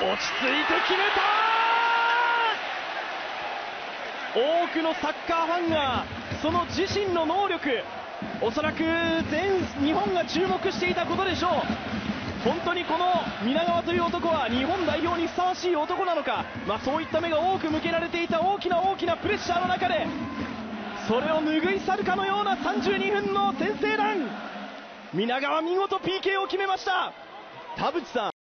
落ち着いて決めた。多くのサッカーファンがその自身の能力おそらく全日本が注目していたことでしょう。本当にこの皆川という男は日本代表にふさわしい男なのか、まあ、そういった目が多く向けられていた大きな大きなプレッシャーの中でそれを拭い去るかのような32分の先制弾。皆川見事 PK を決めました。田淵さん。